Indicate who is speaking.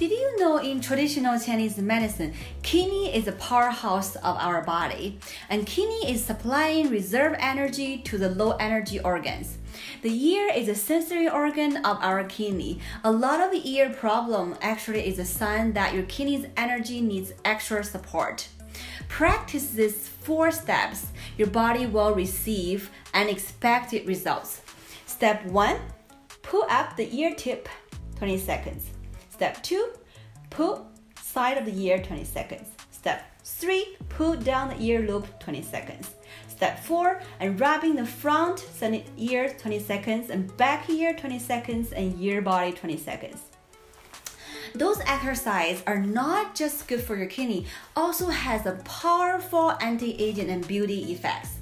Speaker 1: Did you know in traditional Chinese medicine, kidney is a powerhouse of our body, and kidney is supplying reserve energy to the low energy organs. The ear is a sensory organ of our kidney. A lot of ear problem actually is a sign that your kidney's energy needs extra support. Practice these four steps, your body will receive unexpected results. Step 1 Pull up the ear tip 20 seconds. Step 2 Pull side of the ear 20 seconds. Step 3 Pull down the ear loop 20 seconds. Step 4 and rubbing the front ear 20 seconds and back ear 20 seconds and ear body 20 seconds. Those exercises are not just good for your kidney, also has a powerful anti-aging and beauty effects.